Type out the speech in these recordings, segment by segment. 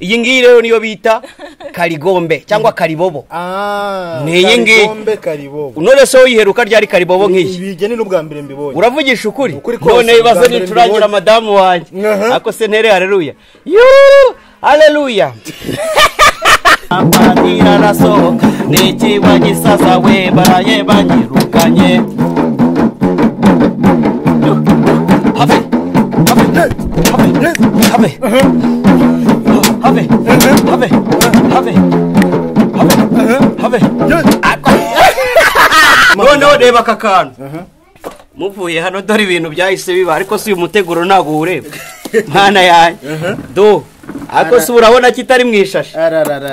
iyi ngiyi rero niyo bita karigombe cyangwa karibobo ni iyi ngiyi. None se uyiheruka ryari karibobo nk'iyi? Uravugisha ukuri? None ibibazo niturangira madamu wanjye. Ako se ntere hareruya yuuu hareruya apadiri arasohoka ni ikiba gisasa we baraye banyirukanye habe habe habe habe have have have have have noneho reba aka kantu muvuye hano dore ibintu byahise biba ariko si uyu muteguro ntabwo uwureba. Mwana yanjye do ariko si urabona kitari mu ishashi.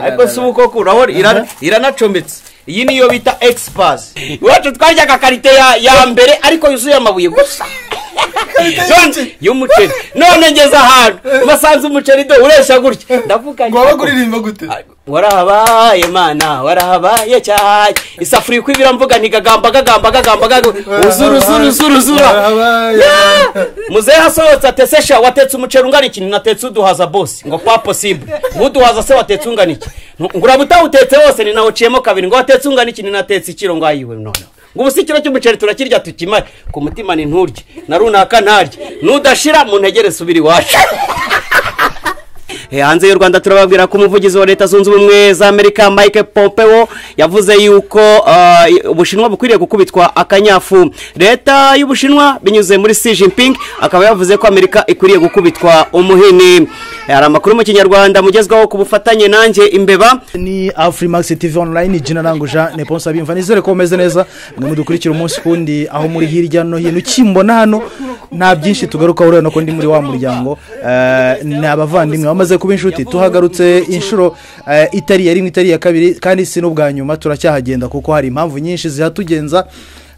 Ariko si ubu koko urabona irana- iranacometse. Iyi niyo bita egisipasi iwacu twaryaga karite ya mbere ariko yuzuye amabuye gusa. Y'umuceri none ngeze ahantu. Basanze umuceri do uresha gutya. Ndavuga ngo kuririmba gute? Warahabaye mana warahabaye cyane. Isafuriya uko ibira mvuga ntigagamba gagamba gagamba gagamba uzuru uzuru uzuru uzuru. Muzehe asohotse atese sha watetse umuceri ungana iki? Natetse uduhaza bosi ngo pa posible uduhaza se watetse ungana iki? Ngo uraba utawutetse wose ni nawe uciyemo kabiri. Ngo watetse ungana iki? Natetse ikiro. Ngo ayiwe none si ikiro cy'umuceri turakirya tukimare ku mutima ni nturye. Na runaka ntarye. Nudashira mu ntegere subira iwacu. Eh, hanze y'u rwanda turababwira ko umuvugizi wa leta zunze ubumwe za amerika mike pompeo yavuze yuko ah, ubushinwa bukwiriye gukubitwa akanyafu. Leta y'ubushinwa binyuze muri xi jinping akaba yavuze ko amerika ikwiriye gukubitwa umuhini. Eh, hari amakuru mu kinyarwanda mugezwaho ku bufatanye nanjye imbeba. Ni afurimax tv online jina nangu jean neponse abimva nizere ko mumeze neza. Mwe mudukurikira umunsi kundi aho muri hirya no hino. Ukimbona hano nta byinshi tugarukaho urabona ko ndi muri wa muryango. Eh, ni abavandimwe. Bamaze kuba inshuti. Tuhagarutse inshuro eh, itari iya rimwe itari iya kabiri kandi si n'ubwa nyuma. Turacyahagenda kuko hari impamvu nyinshi zihatugenza.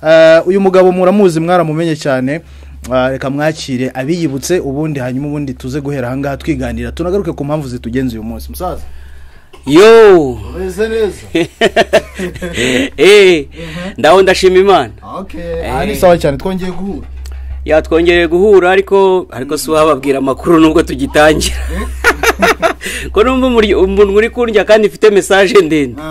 Eh, uyu mugabo muramuzi mwaramumenye cyane. Reka mwakire abiyibutse ubundi hanyuma ubundi tuze guhera ahangaha twiganira. Tunagaruke ku mpamvu zitugenza uyu munsi. Musaza. Yo! Umeze neza. Eh, ndaho ndashima imana. Aha ni sawa cyane twongeye guhura. Yatwongereye guhura ariko ariko si wababwira amakuru nubwo tugitangira. Ko numva umuntu uri kundya kandi ifite mesaje ndende.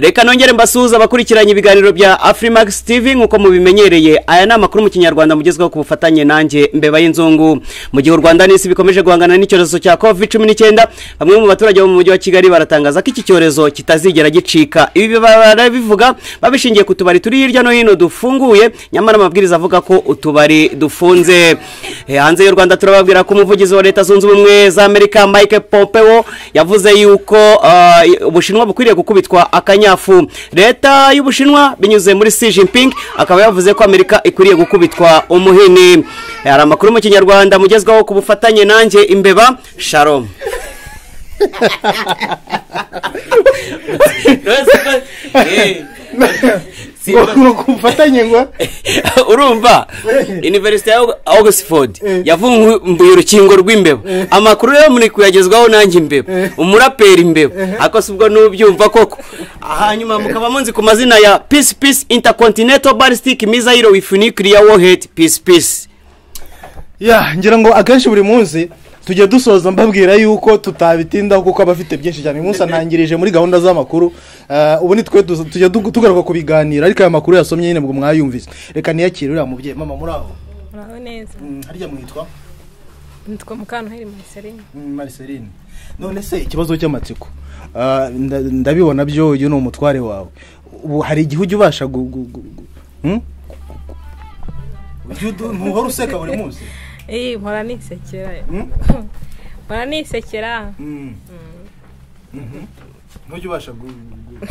Reka nongere mbasuhuza abakurikiranye ibiganiro bya afurimax tv nk'uko mubimenyereye aya ni amakuru mu kinyarwanda mugezweho ku bufatanye nanjye mbeba y'inzungu. Mu gihe u rwanda n'isi bikomeje guhangana n'icyorezo cya covid cumi n'icyenda bamwe mu baturage bo mu mujyi wa kigali baratangaza ko iki cyorezo kitazigera gicika. Ibi barabivuga babishingiye ku tubari turi hirya no hino dufunguye nyamara amabwiriza avuga ko utubari dufunze. Eh, hanze y'u rwanda turababwira ko umuvugizi wa leta zunze ubumwe za amerika mike pompeo yavuze yuko ah, ubushinwa bukwiriye gukubitwa akanyafu leta y'ubushinwa binyuze muri xi jinping akaba yavuze ko amerika ikwiriye gukubitwa umuhini. Hari amakuru mu kinyarwanda mugezwaho ku bufatanye nanjye imbeba shalom Eh, Simba- ngo urumva? Iniverisite ya oxford yavumbuye urukingo rw'imbeba amakuru rero muri kuyagezwaho nanjye imbeba umuraperi imbeba ariko si ubwo n'ubyumva koko. Hanyuma mukaba munzi ku mazina ya peace peace intercontinental ballistic missile with nuclear warhead. Peace peace. Ya ngira ngo akenshi buri munsi tujya dusoza mbabwira yuko tutabitindaho kuko aba afite byinshi cyane uyu munsi anangirije muri gahunda z'amakuru Eh, ubu ni twe tujya tugaruka ku biganiro ariko aya makuru yasomye nyine ngo mwayumvise reka niyakire uriya mubyeyi mama muri aho muraho neza Mm, harya mwitwa nitwa mukantuheri mariseline Mm, mariceline none se ikibazo cy'amatsiko Ah, nda- ndabibona byo uyu ni umutware wawe ubu hari igihe ujya ubasha gu- gu- gu- gu- hmm? Ujya udu- ntuhora useka buri munsi iyi mpora nisekera. Hmm? mpora nisekera. Ntujya ubasha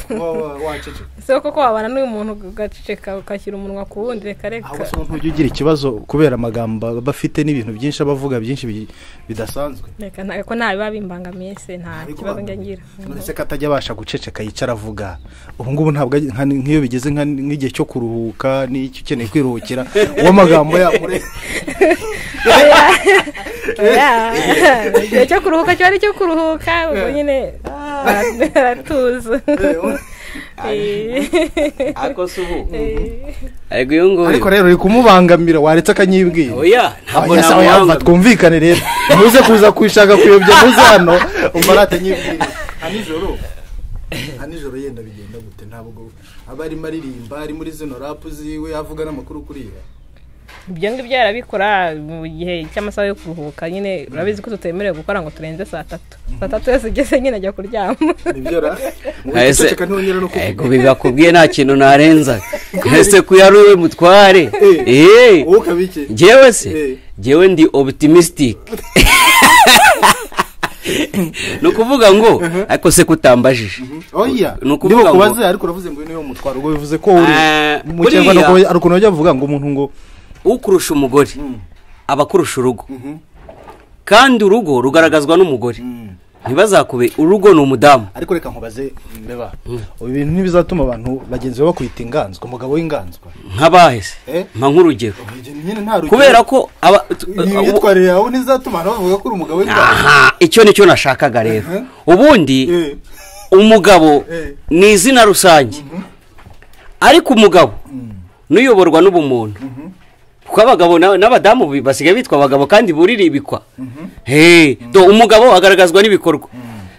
kuba waceceka. Si koko wabana n'uyu muntu ugaceceka ugashyira umunwa ku wundi reka reka. Ahubwo se ntujya ugira ikibazo kubera amagambo aba afite n'ibintu byinshi aba avuga byinshi bi- bidasanzwe. Reka nta- ko nta biba bimbangamiye se nta kibazo njya ngira. none se ko atajya abasha guceceka yicara avuga. Ubu ngubu ntabwo nk'iyo bigeze nk'igihe cyo kuruhuka n'icyo ukeneye kwiruhukira uwo amagambo yamure Oya, igihe cyo kuruhuka kiba ari icyo kuruhuka ubwo nyine. aratuza ariko si ubu ariko uyu nguyu ariko rero uri kumubangamira waretse akanyibwira oya ntabwo namuhanga twumvikane rero. Muze kuza kwishaka kuyobya muze hano umva aratanyibwira nka nijoro. Nka nijoro yenda bigenda gute. Ntabwo aba arimo aririmba ari muri zino rapu ziwe avuga n'amakuru kuriya ibyo ngibyo yarabikora mu gihe cy'amasaha yo kuruhuka nyine urabizi ko tutemerewe gukora ngo turenze saa tatu. Saa tatu yose igeze nyine ajya kuryama. Ego kuvuga bibakubwiye nta kintu narenza. Ese ko yari uwe mutware eee wowe ukabike njyewe se? Eh. njyewe ndi optimistic. Ni ukuvuga ngo ariko se kutambajije. Oya Ni ukuvuga ngo- ariko uravuze ngo niyo mutwaro ubwo bivuze ko uri Eh, mu ko- hari ukuntu bajya bavuga ngo umuntu ngo ukurusha umugore aba akurusha urugo. Kandi urugo rugaragazwa n'umugore. Ntibazakube urugo ni umudamu. Ariko reka nkubaze mbeba ubu bintu ntibizatuma abantu bagenzi bawe bakwita inganzwa umugabo w'inganzwa. Nk'abahese Eh? mpa nk'urugero. Kubera ko aba iyi myitwarire yawe ntizatuma bavuga ko uri umugabo w'inganzwa. Aha icyo ni cyo nashakaga rero. Ubundi Eh, umugabo Eh. ni izina rusange. Ariko umugabo n'uyoborwa n'ubumuntu. Kuko abagabo na- n'abadamu basigaye bitwa abagabo kandi buriribikwa Hey, do umugabo agaragazwa n'ibikorwa.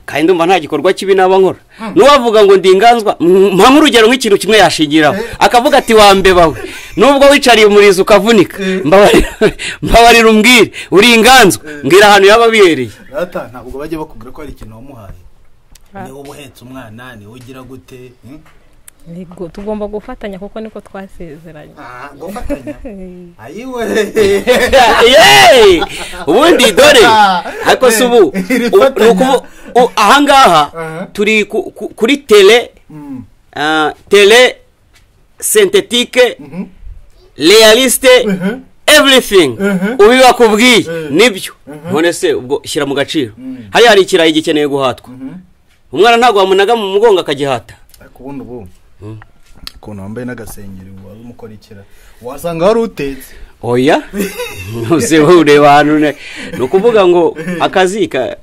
Kandi ndumva nta gikorwa kibi naba nkora. N'uwavuga ngo ndi inganzwa mm, mpa nk'urugero nk'ikintu kimwe yashingiraho. Akavuga ati wambeba we nubwo wicariye umurizo ukavunika. Mbabarira mbabarira umbwire. Uri inganzwa mbwira ahantu yaba abihereye rata ntabwo bajya bakubwira ko hari ikintu wamuhaye. Niwe uba uhetse umwana ni we ugira gute hmm? Tugomba gufatanya kuko niko twasezeranye. Ah, gufatanya? Ayiwe Yeee! ubundi dore ariko si ubu. u- ahangaha Aha. turi ku- ku- kuri tele Mm. ah, tele sentetike realiste Mhm. everything. Mhm. ubibakubwiye Mhm. ni byo. None se ubwo shyira mu gaciro. Hariya hari ikirayi gikeneye guhatwa. Umwana ntabwo wamunaga mu mugongo akagihata. Ubu ukuntu wambaye n'agasengeri wari umukora ikira wasanga wari utetse. Oya? Ntuse ureba ahantu ni ukuvuga ngo akazi ka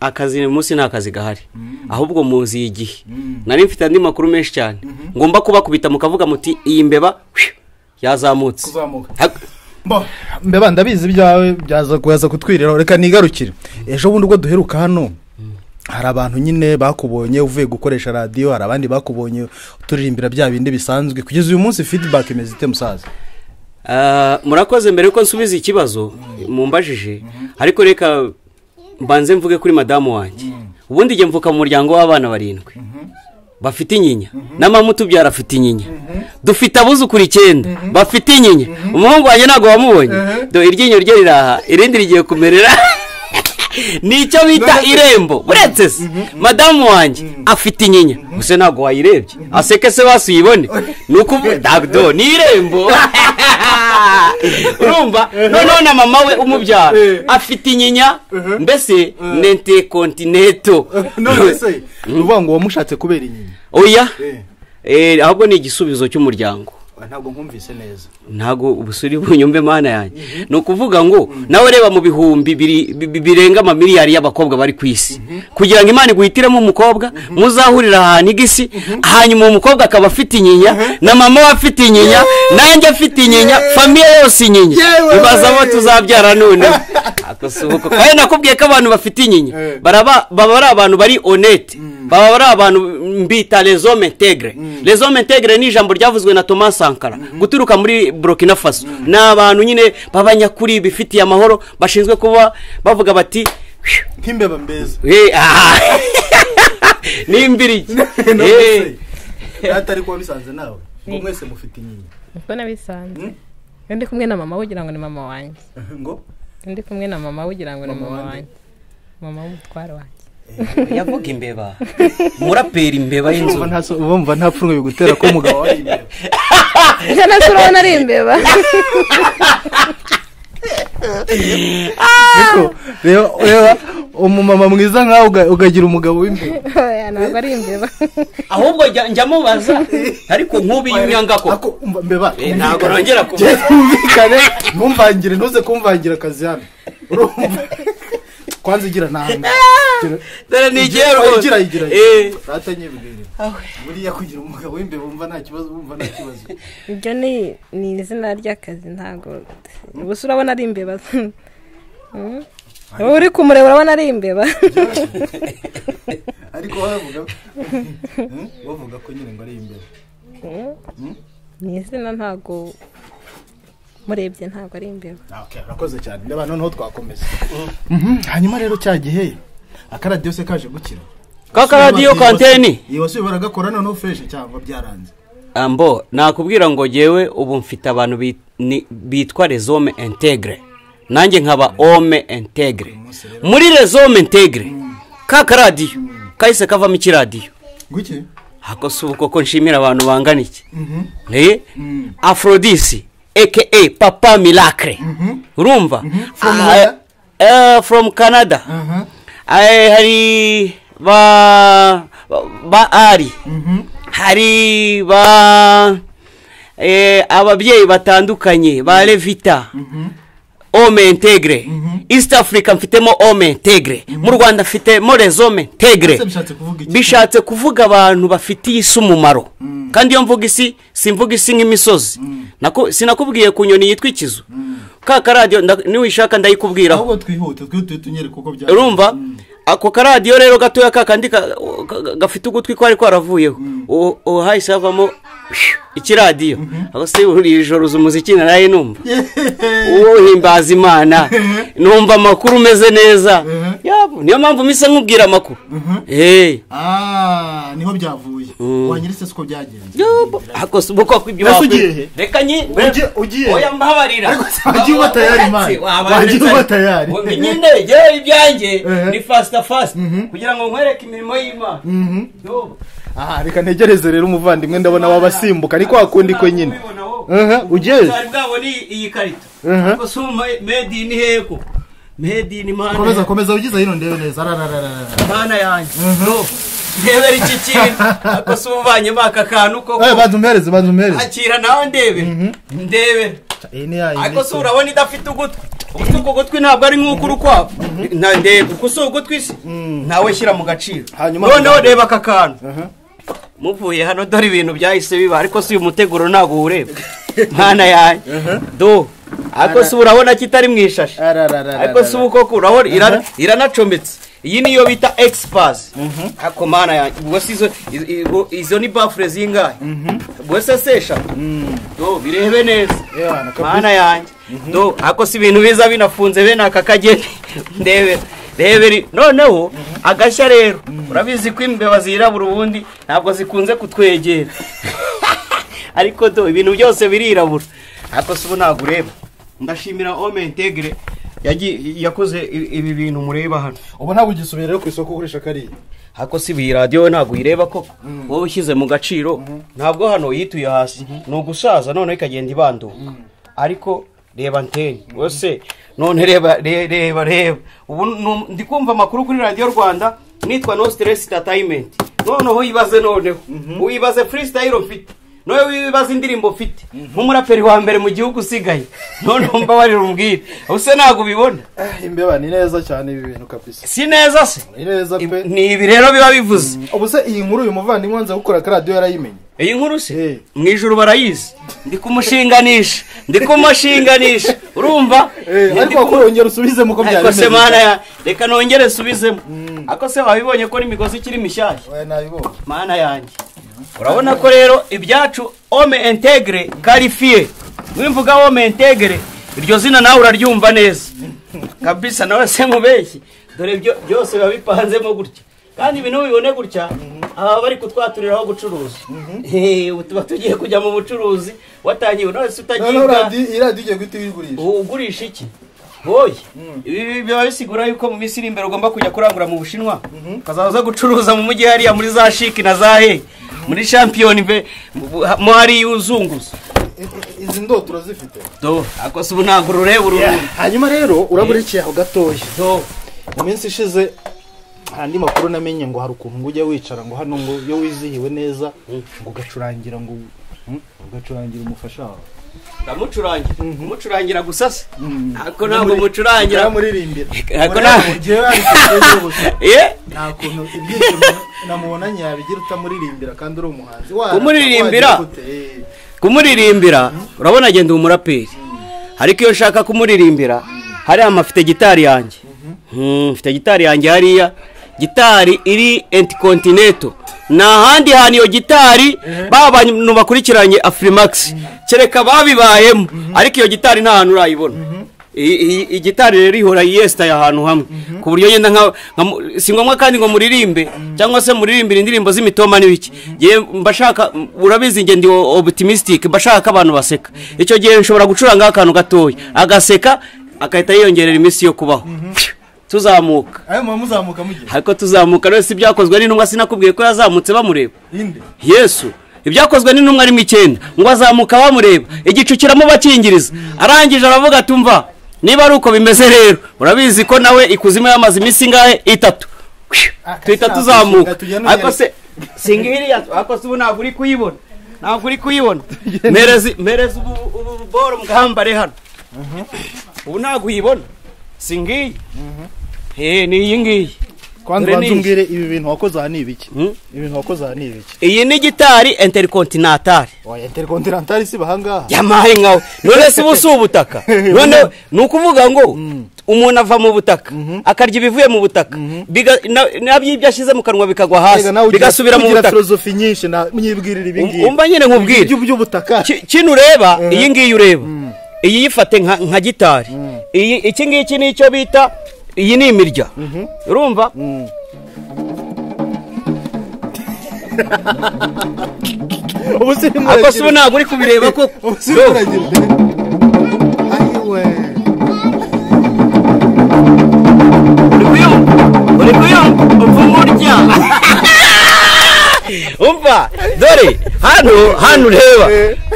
akazi uyu munsi nta kazi gahari. Ahubwo muzi igihe nari mfite andi makuru menshi cyane. Ngomba kubakubita mukavuga muti iyi mbeba yazamutse. Mbeba ndabizi ibyawe byaza kuyaza kutwirira reka nigarukire. Ejo bundi ubwo duheruka hano. Hari abantu nyine bakubonye uvuye gukoresha radiyo hari abandi bakubonye turirimbira bya bindi bisanzwe. Kugeza uyu munsi feedback imeze ite musaza? Ah, murakoze mbere yuko nsubiza ikibazo mumbajije. Ariko reka mbanze mvuge kuri madamu wanjye. Ubundi njye mvuka mu muryango w'abana barindwi. Bafite inyinya. Na mama utubyara afite inyinya. Dufite abuzukuru icyenda. Bafite inyinya. Umuhungu wanjye ntabwo wamubonye. Do iryinyo rye riraha. Irindi rigiye kumerera. ni icyo bita irembo. Uretse se madamu wanjye afite inyinya. Gusa ntabwo wayirebye? Aseke se basi uyibone ni ukuvuga do ni irembo. Urumva? Noneho na mama we umubyara. Afite inyinya mbese nente kontineto none se. Ni ukuvuga ngo wamushatse kubera inyuma oya. Eh, Eh, ahubwo ni igisubizo cy'umuryango. Ntabwo nkumvise neza. Ntabwo ubusuri bunyumve mana yanjye. Ni ukuvuga ngo nawe reba mu bihumbi birenga amamiliyari y'abakobwa bari ku isi. Kugira ngo imana iguhitiremo umukobwa muzahurira ahantu igisi. Hanyuma uwo mukobwa akaba afite inyinya na mama we afite inyinya nanjye afite inyinya famiye yose inyinya. Ibaza abo tuzabyara noneho kandi nakubwiye ko abantu bafite inyinya. Baraba baba ari abantu bari honete baba ari abantu mbita rezome integre rezome integre ni ijambo ryavuzwe na thomas sankara. Guturuka muri burkina faso. Ni abantu nyine b'abanyakuri bifitiye amahoro bashinzwe kuba bavuga bati "Phew, nk'imbeba mbeza. Eh, ah." ni imbirigi Eh, atari kuba bisanze nawe. Ngo mwese mufite inyinya niko nabisanze. Iyo ndi kumwe na mama we ugira ngo ni mama wanjye. Ngo? Iyo ndi kumwe na mama we ugira ngo ni Mama mama wanjye. wanjye. Mama w'umutware wanjye. Yavuga imbeba. Murapera imbeba Urumva y'inzobe nta pfunwe bigutera ko umugabo wari imbeba njye nasi urabona ari imbeba. Ariko reba reba umumama mwiza nkawe ukagira umugabo w'imbeba. Ntabwo ari imbeba. Ahubwo njya- mubaza. Ariko nk'ubu iyo unyanga ko. Mbeba Eh, ntabwo nongera twumvikane ntumvangire ntuze kumvangira akazi hano. Urumva. Kwanza igira nahanga dore ni igihe igira rwose igira igira Eh. rata nyibwire buriya kugira umugabo w'imbere wumva nta kibazo wumva nta kibazo. Ibyo ni ni izina ry'akazi ntabwo gusa urabona ari imbeba. Mm. wowe uri kumureba urabona ari imbeba. Ariko bavuga Hmm? ko nyine ngo ari imbere ni izina ntabwo murebye ntabwo ari imbeba Ah, okay, urakoze cyane. Ndeba noneho twakomeza. Mhm, hanyuma rero cya gihe akaradiyo se kaje gukira. Kaka radiyo kanteni. iyi wasuye baragakora noneho fureshi cyangwa byaranze. Ambo nakubwira ngo jyewe ubu mfite abantu bitwa rezome integre. Nanjye nkaba ome integre. Muri rezome integre kaka radiyo kahise kavamo ikiradiyo. Guke hako si ubu koko nshimira abantu bangana iki? Eh? afrodisi. Aka papa miracle urumva From Ah, where? eh, from canada. Eh, hari ba ba ari. Hari ba eh, ababyeyi batandukanye ba levita. Ome integre. East africa mfitemo ome integre. Mu rwanda mfitemo rezome integre. Ese bishatse kuvuga abantu bafitiye isi umumaro. Kandi iyo mvuga isi simvuga isi nk'imisozi. Nako- sinakubwiye ku nyoni yitwa ikizu. Ka karadiyo niwishaka ndayikubwiraho ahubwo twihute twihute tunyereke uko byaranze urumva? Ako karadiyo rero gatoya kakandi ka- ka- gafite ugutwi kwari kwaravuyeho ubu hahise havamo ikiradiyo aho se buri joro uzi umuziki naraye numva. Uwo himbaza imana numva amakuru umeze neza. Yabo, niyo mpamvu mise nkubwira amakuru. Ah ni ho byavuye. Wanyiritse siko byagenze. Ako si ubwoko ibyo Ese wakwi- ugiye he? reka nyi Ugiye- oya mbabarira. Wagiye uba tayari, man. Waba Wagiye uba tayari. Nyine yewe ibyanjye ni fasita fasita kugira ngo nkwereke imirimo y'imana. Aha reka ntegereze rero umuvandimwe ndabona wabasimbuka ariko wakundi ko nyine Utari bwabone iyi karita. Aha. ariko si made in heko. Made in mana komeza komeza ugize hino ndebe neza. Mana yanjye. No. Ndebera iki kintu? Ariko si uvanyemo aka kantu koko? Eh banza umpereze banza umpereze akira nawe ndebera iyi ni ya ariko si urabona idafite ugutwi. Ufite uko gutwi ntabwo ari nk'uko urukwavu na ndeba uko si ugutwi se nawe shyira mu gaciro. Noneho reba aka kantu. Muvuye hano dore ibintu byahise biba ariko si uyu muteguro ntabwo uwureba mwana yanjye. Do. Ariko si urabona kitari mu ishashi? Ariko si ubu koko urabona irana- iranacometse. Iyi niyo bita egisipasi ariko ubwo si izo ni bafure zingahe? Ubwo se se eshatu? Do birebe neza. Mana yanjye. Do ariko si ibintu biza binafunze bene aka kageni. Ndebera rebera noneho agashya rero. Urabizi ko imbeba zirabura ubundi ntabwo zikunze kutwegera. Ariko do ibintu byose birirabura. Ariko si ubu ntabwo ureba. Ndashimira ome integire yagiye- yakoze ibi bintu mureba hano. Ubu ntabwo ugisubira rero ku isoko ukoresha kariya. Ariko si iyi radiyo we ntabwo uyireba koko. Wowe ushyize mu gaciro. Ntabwo hano yituye hasi. Ni ugusaza noneho ikagenda ibandura. Ariko reba anteni. Wese none reba re- reba reba. Ubu ndi kumva amakuru kuri radiyo rwanda nitwa no stress entertainment. Noneho wibaze noneho. Wibaze freestyle mfite noneho wibaze indirimbo mfite nk'umuraperi wa mbere mu gihugu usigaye. Noneho mbabarira umbwire. Ubuse ntabwo ubibona imbeba ni neza cyane ibi bintu kabisa. Si neza se? Ni ibi rero biba bivuze. Ubu se iyi nkuru uyu muvandimwe wanze gukora akaradiyo yarayimenye? Iyi nkuru se mu ijoro barayizi ndi kumushinganisha ndi kumushinganisha. Urumva? Ariko wongera usubizemo uko byari bimeze reka nongere nsubizemo ariko se wabibonye ko n'imigozi ikiri mishyashya? Mana yanjye. Urabona ko rero ibyacu ome integre karifiye wimvuga ome integre iryo zina nawe uraryumva neza. Kabisa nawe se nkubeshyi dore byo- byose biba bipanzemo gutya. Kandi ibintu bibone gutya? Aba bari kutwaturiraho gucuruza. Eh, ubu tuba tugiye kujya mu bucuruzi watangiwe none se utagiye radiyo iyi radiyo igiye guhita uyigurisha. Ugurisha iki? Hoye ibi biba bisigura yuko mu minsi iri imbere ugomba kujya kurangura mu bushinwa. Ukazaza gucuruza mu mujyi hariya muri za shiki na za he? Muri shampiyoni mo hariya uzunguza. Izi ndo turazifite. Do ako si ubu ntabwo urureba uru hanyuma rero uraburikiye aho gatoya. Do. Mu minsi ishize andi makuru namenye ngo hari ukuntu ngo ujya wicara ngo hano ngo iyo wizihiwe neza ngo ugacurangira ngo hmm, ugacurangira umufasha wawe. Ndamucurangira. Kumucurangira gusa se. Ariko ntabwo mucurangira. muramuririmbira Ariko nta- mugihe hari ikintu y'ubusa ye? Nta kuntu ibyishimo namubonanye yabigira utamuririmbira kandi uri umuhanzi. Kumuririmbira? kumuririmbira? Urabona agenda umuraperi. Ariko iyo nshaka kumuririmbira hariya amafite gitari yanjye. Hmm, mfite gitari yanjye hariya. Gitari iri entikontineto ni ahandi hantu iyo gitari baba bantu bakurikiranye afurimakisi kereka babibayemo. Ariko iyo gitari nta hantu urayibona. Iyi iyi gitari rero ihora yesitaye ahantu hamwe. Ku buryo yenda nka si ngombwa kandi ngo muririmbe cyangwa se muririmbire indirimbo z'imitoma n'ibiki Ngewe mba shaka urabizi nge ndi optimistic mba shaka ko abantu baseka. Icyo gihe nshobora gucuranga akantu gatoya. Agaseka agahita yiyongerera iminsi yo kubaho. Tuzamuka. Ayo muba muzamuka mugira ariko tuzamuka rero si ibyakozwe n'intumwa sinakubwiye ko yazamutse bamureba. Yesu ibyakozwe n'intumwa arimo icyenda. Ngo azamuka bamureba. Igicu kiramubakingiriza arangije aravuga ati umva niba ari uko bimeze rero urabizi ko nawe ikuzimu yamaze iminsi ingahe? Itatu. Tuhita tuzamuka. ariko se singiriya ariko se ubu ntabwo uri kuyibona. Ntabwo uri kuyibona. Mpereza ubu boro mbwambare hano. Ubu ntabwo uyibona. Singiyi. Eh ni iyi ngiyi. Ni- umbwire ibi bintu wakoze aha ni ibiki? Hmm? ibintu wakoze aha ni ibiki? Iyi ni gitari intercontinental. Oya intercontinental si bahangaha? Yamaye nkawe none si ubutaka. None ni ukuvuga ngo umuntu ava mu butaka akarya ibivuye mu butaka. Biga- na- na byo ibyo ashyize mu kanwa bikagwa hasi bigasubira mu butaka. filozofi nyinshi na myibwirire ibi ngibi. umva nyine nkubwire. Ibyo by'ubutaka Ki- kino ureba iyi ngiyi ureba. Iyi yifate nka gitari. Iki ngiki ni icyo bita iyi ni imirya. Urumva? Ubu si ariko si ubu ntabwo uri kubireba ko ubu si muragira ayiwe uri kuyumva umva umurya. Umva. Dore hano hano ureba.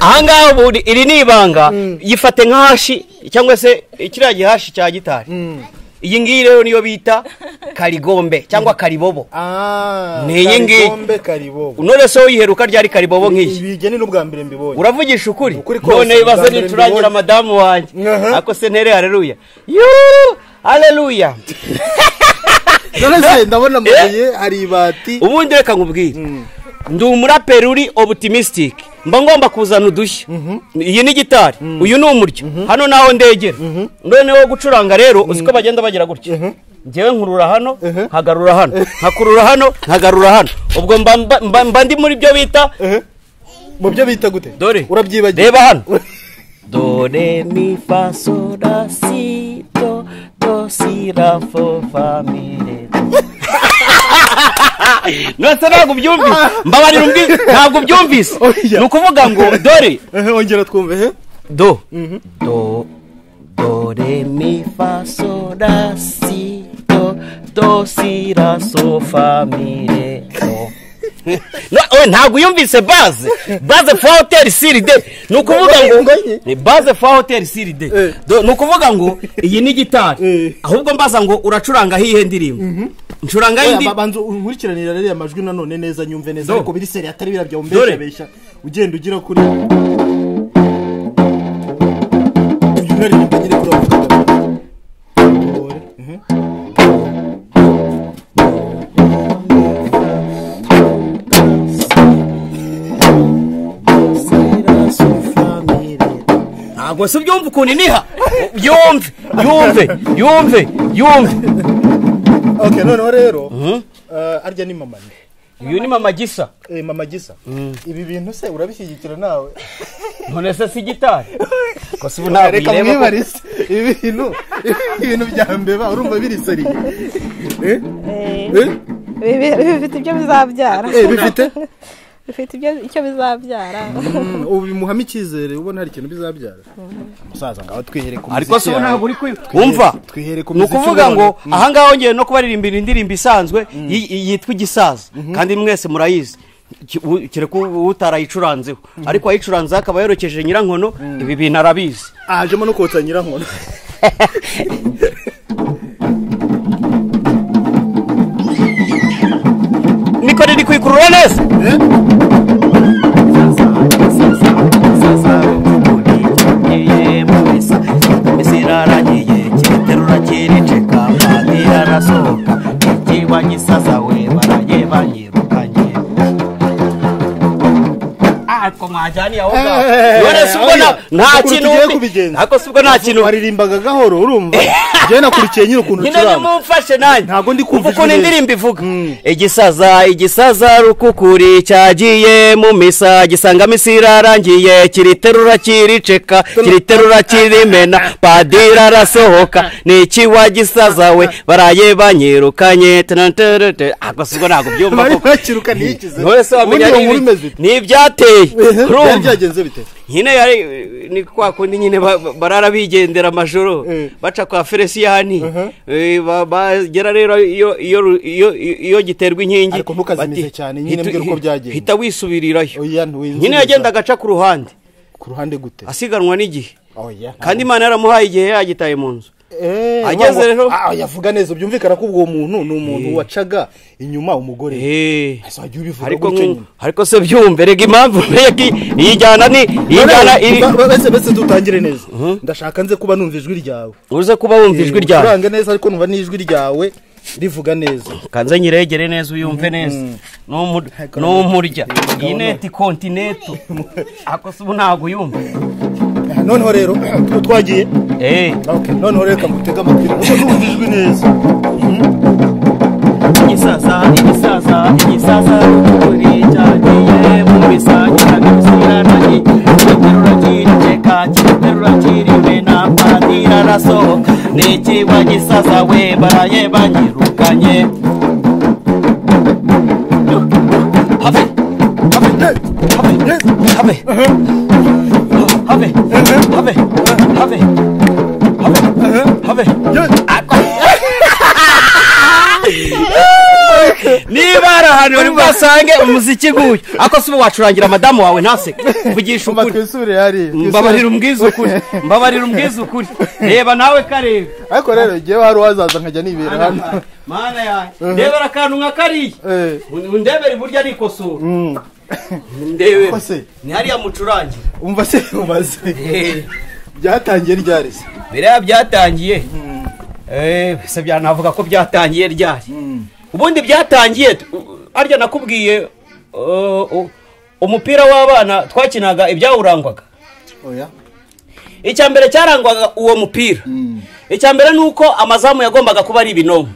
Ahangaha ubu iri ni ibanga. Yifate nk'ahashi cyangwa se kiriya gihashi cya gitari. Iyi ngiyi rero niyo bita karigombe cyangwa karibobo. Ah, Ni iyi ngiyi. None se wiheruka ryari karibobo nk'iyi uravugisha ukuri? None niturangira mbibonye. madamu wanjye. Ako se ntere hareruya yuu hareruya ndabona amabuye hari ibati. Ubundi reka nkubwire. Ndi umuraperi uri optimistic. Mba ngomba kuzana udushya. Iyi ni gitari. Uyu ni umuryo. Hano naho ndegera. Noneho gucuranga rero uzi ko bagenda bagira gutya? Ngewe nkurura hano nkagarura hano. Nkakurura hano nkagarura hano. Ubwo mba- ndi muri byo bita? Mu byo bita gute? Dore. Urabyibagiwe. Reba hano. Do re mi fa so la si do do si la fo fa mi re. Nose ntabwo ubyumvise mbabarira umbi ntabwo ubyumvise ni ukuvuga ngo dore. Ehe ongera twumve ehe. Do. Do do re mi fa so la si do. Do si la so fa mi re do ntabwo uyumvise baze baze fa hoteli siride ni ukuvuga ngo baze fa hoteli siride Eh. Ni ukuvuga ngo iyi ni gitari Eh. ahubwo mbaza ngo uracuranga hihe ndirimbo? Ncuranga Oya, indi ba- banza unkurikiranira rero amajwi nanone neza nyumve neza ariko biri seri atari biriya bya Dore. umbeshabeshya ugenda ugira kuri uyu naririmba nyine kuri ntabwo se ubyumva ukuntu iniha yumve yumve yumve yumve. Ok noneho rero eh, arya ni mama nde? Uyu ni mama gisa. Eh, mama gisa. Ibi bintu se urabishyigikira nawe? None se si gitari. Si ubu ntabwo reka uyireba ibi bintu ibintu bya mbeba urumva biri seri Eh? Bifite ibyo bizabyara. Eh, bifite? bifite ibyo icyo bizabyara. Mm, ubu bimuhamo icyizere ubona hari ikintu bizabyara. Umusaza ngaho twihere ku ariko se ntabwo uri kwi wumva? twihere ku ni muziki ukuvuga ngo ahangaha wongeye no kubaririmbira indirimbo isanzwe yi- yitwa igisaza kandi mwese murayizi. Kereka utarayicuranzeho. Ariko wayicuranzeho akaba yerekeje nyirankono ibi bintu arabizi ajemo no kotsa nyirankono. rurales. arasohoka ikibanye isaza we baragiye banyirukanye ariko mwajyaniye aho ngaho none se ubwo nta kintu ntabwo se ubwo nta kintu waririmbaga gahoro urumva njyewe nakurikiye nyine ukuntu nyine ucuranga nimumfashe nanjye Ntabwo ndi kumva Umva ukuntu indirimbo ivuga. Mm. igisaza igisaza rukukuri cyagiye mu misa. Gisangamo isi irarangiye kiriterura kiriceka kiriterura kirimena. Padiri arasohoka ni iki wa gisaza we? Baraye banyirukanye. Tanantarate si ubwo ntabwo byumva bari koko. none se? Wamenya ni ibyateye byagenze bite? Nyine yari ni kwa kundi nyine ba- ba- barara bigendera amajoro. Eh. baca kwa feresiyani Mhm. Eh, ba- bagera rero iyo giterwa inkingi Ariko ntukazimize cyane, nyine mbwira uko byagenze. hita wisubirirayo. Ntiwinjiriza. nyine yagendaga aca ku ruhande. Ku ruhande gute? Asiganwa n'igihe. Oya kandi imana yaramuhaye igihe yagitaye mu nzu. Eh, Ageze ngo- rero- ah, yavuga neza byumvikana ko ubwo muntu ni umuntu wacaga inyuma umugore. Eh. Ese wajya ubivuga ariko gutyo nku- nyine? ariko se byumve rega impamvu mbega iyijyana ni iyijyana iri Ba- ba- bese bese dutangire neza. Ndashaka nze kuba numva ijwi ryawe. Uze kuba wumva ijwi ryawe. ucurange neza ariko numva n'ijwi ryawe rivuga neza. Kanze nyiregere neza uyumve neza. Numu- numurya iyi neti kontineto ako se ubu ntabwo uyumva noneho rero tuba eh. twagiye noneho reka mutege amatwi kuko ntubujijwe neza igisaza igisaza igisaza n'ukuri cyagiye mu bisa cyane bisiranaye kiterura kiriceka kiterura kirime na padiri arasohoka n'ikiba gisaza we baraye banyirukanye habe habe habe habe have have have have have niba hari ahantu bari bwasange umuziki guyu ako si ubu wacurangira madamu wawe ntaseke vugisha ukuri. Mbabarira umbwiza ukuri. Mbabarira umbwiza ukuri. Reba nawe kareba. Ariko rero igihe hari uwazaza nkajya nibera hano. mana yanjye ndebera akantu nka kariya. Eh, ndebera iburyo arikosora. Kose. ni hariya mucurangira umva se? Umaze Eh, byatangiye ryari se? Biriya byatangiye? Eh, se byanavuga ko byatangiye ryari? Ubundi byatangiye harya nakubwiye uh, uh, umupira w'abana twakinaga ibyawurangwaga. Icya mbere cyarangwaga uwo mupira. Icya mbere ni uko amazamu yagombaga kuba ari ibinonko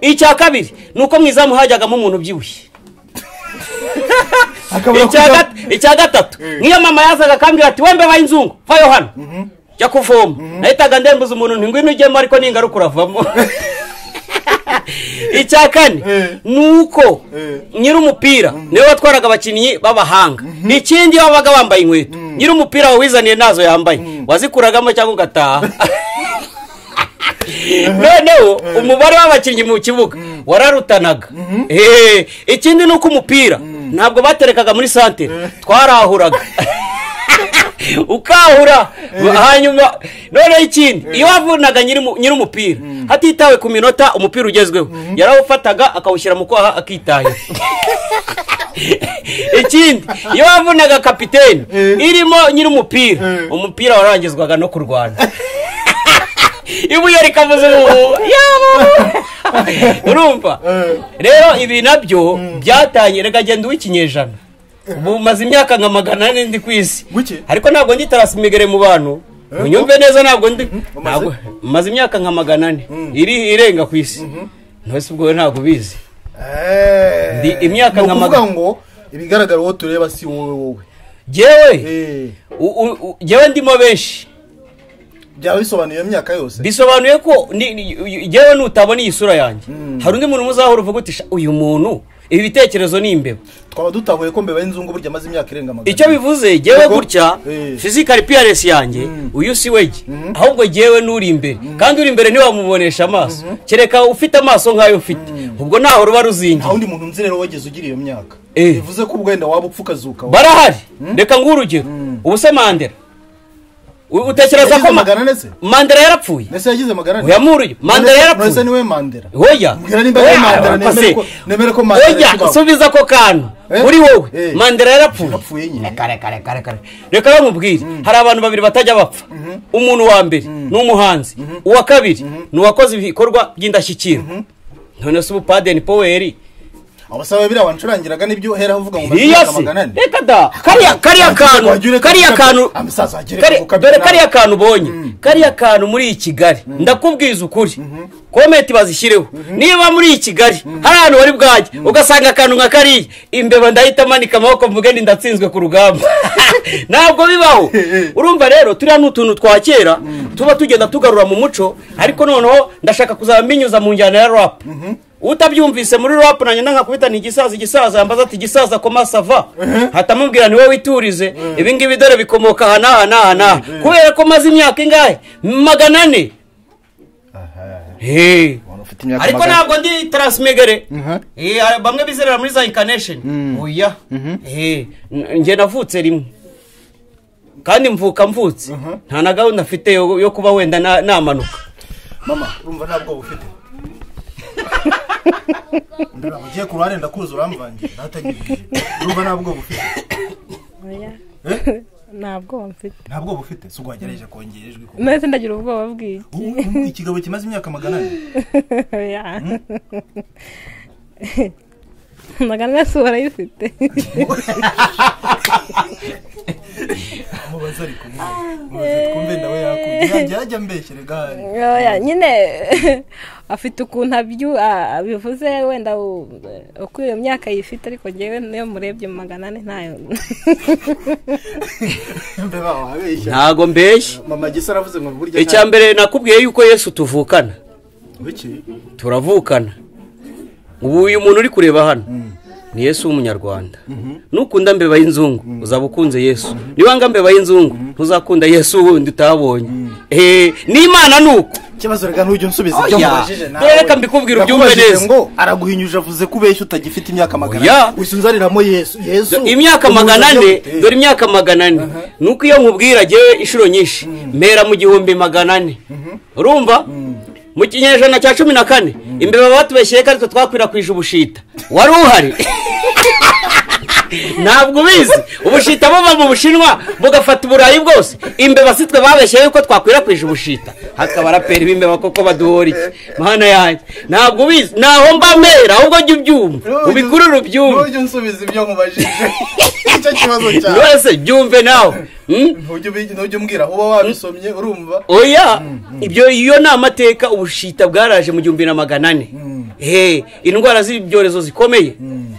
icya kabiri ni uko mu izamu hajyagamo umuntu ubyibushye. Icya gatatu nk'iyo mama yazaga akambwira ati wembe bayinzungu vayo hano jya kuvoma nahitaga ndembuza umuntu nti ngwino ujyemo ariko ningaruka uravamo icya kane Eh. ni uko Eh. nyir'umupira ni we watwaraga abakinnyi b'abahanga ikindi wabaga wambaye inkweto nyir'umupira wawizaniye na zo yambaye wazikuragamo cyangwa ugataha noneho umubare w'abakinnyi mu kibuga. Wararutanaga. Eh, ikindi ni uko umupira ntabwo baterekaga muri santere. Twarahuraga. Ukahura. Hanyuma noneho ikindi iyo wavunaga nyiri- nyir'umupira hatitawe ku minota umupira ugezweho. Yarawufataga akawushyira mu kwaha akitahira. Ikindi iyo wavunaga kapiteni Eh. irimo nyir'umupira Eh. umupira warangizwaga no kurwana. ibuye rikavuze ubu urumva? Eh. rero ibi na byo byatangiye. Reka genda uw'ikinyejana ubu maze imyaka nka magana ane ndi ku isi. Ariko ntabwo ndi tarasimigere mu bantu. Unyumve neza ntabwo ndi. Ntabwo. Maze imyaka nka magana ane. Iri irenga ku isi. Ntose ubwo ntabwo ubizi. Eh, Ndi imyaka ni nka ukuvuga maga- ngo ibigaragara uwo tureba si wowe wowe. Eh, jyewe ndimo benshi. Byaba bisobanuye iyo myaka yose. Bisobanuye ko jyewe nutabona iyi sura yanjye. Hari undi muntu muzahora uvuga uti "Sha, uyu muntu ibi bitekerezo ni imbeba. Twaba dutahuye ko mbeba y'inzungu burya amaze imyaka irenga magana icyo bivuze Yego. gutya Eh. physical appearance yanjye uyu si wege ahubwo jyewe n'uri imbere. Kandi uri imbere ntiwamubonesha amaso. Kereka ufite amaso nk'ayo ufite. Ubwo ntaho ruba nta ruzingiye wundi muntu nzi rero wageze ugira iyo myaka. Eh. bivuze ko ubwo wenda waba upfa ukazuka barahari. Reka nguhe urugero ubu se mandela. Utekereza ko mandela yarapfuye. Mbese yagize magana ane uyamuruye mandela yarapfuye. ni we mandela oya. Mbwira nimba ari Oya, Mandela, kose. nemere ko- Mandela oya yakibaho. subiza ako kantu. Eh? muri wowe. Eh. mandela yarapfuye. Nyine. reka bamubwire. Hari abantu babiri batajya bapfa. Umuntu wa mbere ni umuhanzi. Uwa kabiri ni uwakoze ibikorwa by'indashyikirwa. None se ubu padeni poweri abasaba biriya wancurangiraga n'ibyo uhera uvuga ngo se magana ane. Reka da! Kariya kariya kantu kariya kantu kukabyina. dore kariya kantu ubonye. Kariya kantu muri kigali. Ndakubwiza ukuri. Komenti bazishyireho niba muri iyi kigali hari ahantu wari bwajye ugasanga akantu nka kariya imbeba ndahita manika amaboko mvuge ni ndatsinzwe ku rugamba. Ntabwo bibaho. Urumva rero turiya ni utuntu twa kera tuba tugenda tugarura mu muco ariko noneho ndashaka kuzaba mbinyuza mu njyana ya rap. Utabyumvise muri rap nanjye nkakubita ni igisaza igisaza yambaza ati igisaza koma sava hatamubwira ni wowe witurize ibi ngibi dore bikomoka aha n'aha n'aha n'aha. Kubera ko maze imyaka ingahe? Magana ane. Ariko ntabwo ndi taransimegere Mhm. Bamwe bizerera muri za incarnation. Oya. Eh, n- njye navutse rimwe. Kandi mvuka mvutse. Nta na gahunda mfite yo kuba wenda na- namanuka. Mama urumva nta bwoba mbere ugiye ku ruhande ndakuzi uramvangira ntatanyibwira urumva nta bwoba ufite. Eh? nta bwoba mfite. Nta bwoba ufite? Si ubwo wagerageje kongera ijwi ku ndetse ndagira ubwoba bw'iki ikigabo kimaze imyaka magana ane. Oya. magana ane si urayifite mubaze ariko mubaze twumve nawe yakubwira njye yajya mbeshyere gahari Oya, nyine afite ukuntu abivuze wenda uko iyo myaka yifite ariko ngewe niyo murebye mu magana ane ntayo ntago mbeshya mama gisa aravuze ngo burya icya mbere nakubwiye yuko yesu tuvukana turavukana ubu uyu muntu uri kureba hano. Ni yesu w'umunyarwanda. Nukunda mbeba y'inzungu uzaba ukunze yesu. Niwanga mbeba y'inzungu ntuzakunda yesu wundi utabonye. Eh, n'imana ni uko ikibazo reka ntujye unsubiza ibyo mubajije Reka mbikubwire ubyumve neza. ngo araguhinyuje avuze ko ubeshya utagifite imyaka magana Oya. wisunzariramo yesu. Yesu imyaka magana ane. dore imyaka magana ane. Nuko iyo nkubwira agewe inshuro nyinshi. Mpera mu gihumbi magana ane. Urumva? Mu kinyejana cya cumi na kane imbeba batubeshyeye ko aritwe twakwirakwije ubushita. Wari uhari. Ntabwo ubizi. Ubushita buva mu bushinwa bugafata uburayi bwose. Imbeba si twe babeshyeye yuko twakwirakwije ubushita. Hakaba abaraperi b'imbeba koko baduhora iki? Mana yanjye. Ntabwo ubizi. Naho mba mera ahubwo jya ubyumva. Ubikurure ubyumve. ntujye unsubiza ibyo nkubajije. Nicyo kibazo cyawe wese byumve nawe. Hmm? ntujye umbwira. Uba wabisomye urumva. Oya! Ibyo iyo ni amateka ubushita bwaraje mu gihumbi na magana ane. Indwara z'ibyorezo zikomeye.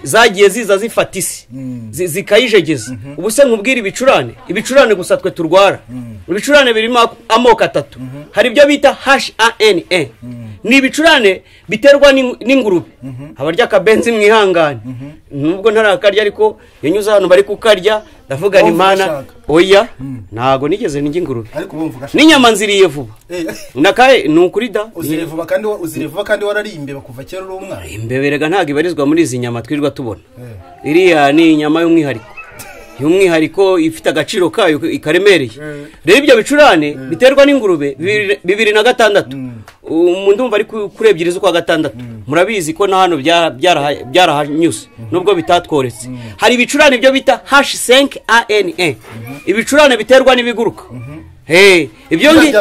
Zagiye ziza zifata isi. Zi- zikayijegeza. Ubu se nkubwira ibicurane. Ibicurane gusa twe turwara. Ibicurane birimo amoko atatu. Hari ibyo bita hashi ane ni ibicurane biterwa n'ing- n'ingurube. Abarya akabenzi mwihangane. Nubwo ntarakarya ariko iyo nyuze ahantu bari kukarya ndavuga ni mana oya ntago nigeze n'ijya ingurube. N'inyama nziriye vuba. Eh, nakaye ni ukuri da? Uzire vuba kandi warariye imbeba kuva kera uri umwana. Imbeberega ntabwo ibarizwa muri izi nyama twirirwa tubona. Eh. iriya ni inyama y'umwihariko. Y'umwihariko ifite agaciro kayo ikaremereye. Rero ibyo bicurane biterwa n'ingurube bibiri- bibiri na gatandatu. Umu ndumva ari ku- kuri ebyiri z'ukwa gatandatu. Murabizi ko na hano bya- byaraha- byarahanyuze nubwo bitatworetse. Hari ibicurane byo bita hashi senke ane ibicurane biterwa n'ibiguruka. Hey, ibyo ngi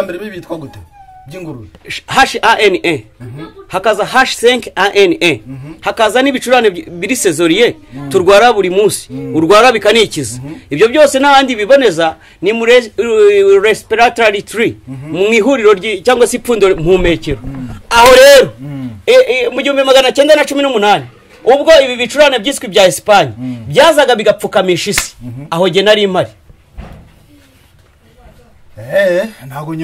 bya by'ingurube hashi ane hakaza hashi senke ane hakaza n'ibicurane biri sezoriye. Turwara buri munsi. Urwara bikanikiza ibyo byose n'ahandi biboneza ni muri respiratory tree. Mu ihuriro cyangwa se ipfundo mpumekero aho rero e- e, mu gihumbi magana cyenda na cumi n'umunani ubwo ibi bicurane byiswe ibya esipanye byazaga bigapfukamisha isi. Aho nari mpari.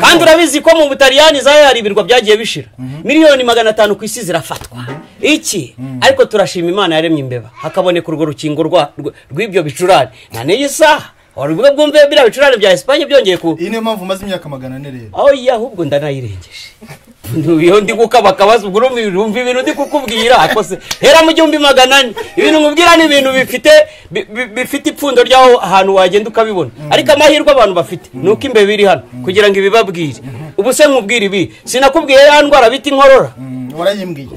Kandi urabizi ko mu butaliyani zayo hari ibirwa byagiye bishira? Miliyoni magana atanu ku isi zirafatwa. Iki? Ariko turashima imana yaremye imbeba. Hakaboneka urwo rukingo rw'ibyo bicurane. Na n'iyi saha. Wari bwo bwumve biriya bicurane bya esipanye byongeye ku iyi niyo mpamvu umaze imyaka magana ane rero. Aho iya ahubwo ndanayirengeje. Iyo ndi gukabakabaza ubwo urumva ibintu ndi kukubwira. Akose hera mu gihumbi magana ane. Ibintu nkubwira ni ibintu bifite bi- bi- bifite ipfundo ry'aho ahantu wagenda ukabibona. Ariko amahirwe abantu bafite ni uko imbeba iri hano kugira ngo ibibabwire. Ubu se nkubwire ibi? Sinakubwiye ya ndwara bita inkorora? Mm, warayimbwiye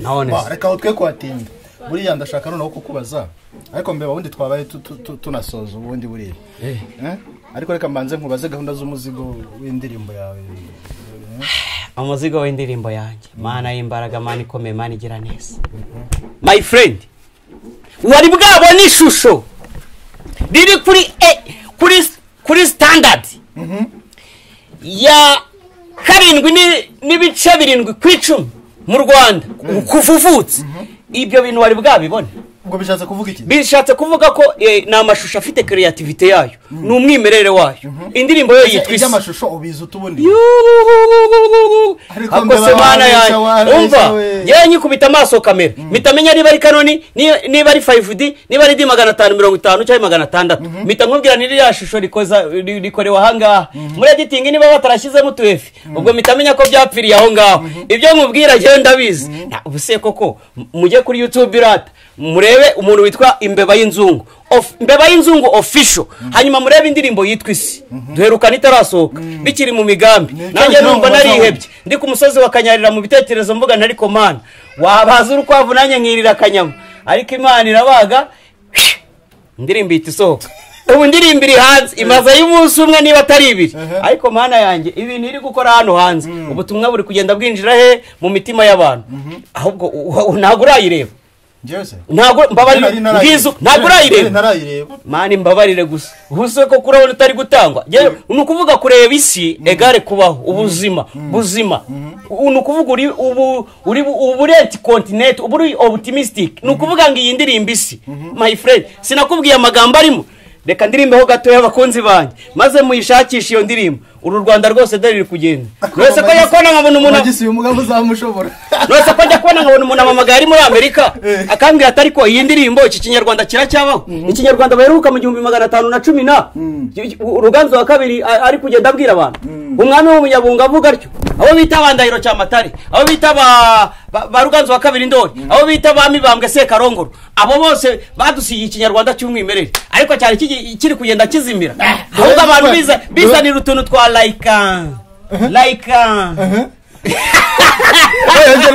reka aho twe kuhatinda buriya ndashaka noneho kukubaza. Ariko mbeba ubundi twabaye tu- tu- tu- tunasoza ubundi buriya. Eh? ariko reka mbanze nkubaze gahunda z'umuzigo w'indirimbo yawe. Umuzigo w'indirimbo yanjye. Mana y'imbaraga mana ikomeye mana igira neza. My friend wari bwabona ishusho riri kuri e kuri kuri standard. Ya karindwi ni- n'ibice birindwi ku icumi mu rwanda. Kuva uvutse ibyo bintu wari bwabibona. Ubwo bishatse kuvuga iki? Bishatse kuvuga ko ni amashusho afite kreativite yayo. Ni umwimerere wayo. Indirimbo yo yitwa isi iby'amashusho ubizi utubundi. Ariko se mana wabeshya, yanjye wabeshya umva we. yewe nyikubita amaso kamera. Mpita menya niba ari kanoni ni- niba ari 5d niba ari di magana atanu mirongo itanu cyangwa magana atandatu mpita nkubwira ni ririya shusho rikorewe ahangaha muri editingi niba batarashyizemo utu efi ubwo mpita menya ko byapfiriye aho ngaho. Ibyo nkubwira njyewe ndabizi. Na- ubu se koko mujye kuri youtube irata murebe umuntu witwa imbeba y'inzungu. Imbeba y'inzungu official. Hanyuma murebe indirimbo yitwa isi. Duherukana itarasohoka bikiri mu migambi. Nanjye numva narihebye. ndi ku musozi wa kanyarira mu bitekerezo mvuga ntari komana wabaza urukwavu nanjye nkirira akanyama ariko imana irabaga indirimbo ihita isohoka. Ubu indirimbo iri hanze. Imaze y'umunsi umwe niba atari ibiri. Ariko mana yanjye ibintu iri gukora hano hanze. Ubutumwa buri kugenda bwinjira he mu mitima y'abantu. Ahubwo u- u- ntabwo urayireba. Ntabwo mbabarire. Bwizu ntabwo urayireba mani mbabarire gusa. Ubuse ko kurabona utari gutangwa. Njyewe, ni ukuvuga kureba isi egare kubaho. Ubuzima. Buzima. U- ni ukuvuga uri ubu uri ubu renti kontinenti ubu uri optimistic. Ni ukuvuga ngo iyi ndirimbo isi. My friend sinakubwiye amagambo arimo. Reka ndirimbeho gatoya abakunzi banjye. Maze muyishakishe iyo ndirimbo. Uru rwanda rwose dore ruri kugenda. Wese ko yakubona nkabona umuntu magisi uyu mugabo uzamushobora nose ko njya kubona nkabona umuntu amamagaye ari muri amerika. Akambwira ati ariko iyi ndirimbo iki kinyarwanda kiracyabaho. Ikinyarwanda baheruka mu gihumbi magana atanu na cumi na. Uruganzu wa kabiri ari kugenda abwira abantu. Umwami w'umunyabunga avuga atyo. Abo bita ba ndahiro cyamatare abo bita ba ruganzu wa kabiri ndori abo bita ba mibambwe sekarongoro. Abo bose badusigiye ikinyarwanda cy'umwimerere. Ariko cyari kiri kugenda kizimira ahubwo abantu biza- bizanira utuntu twa bazanye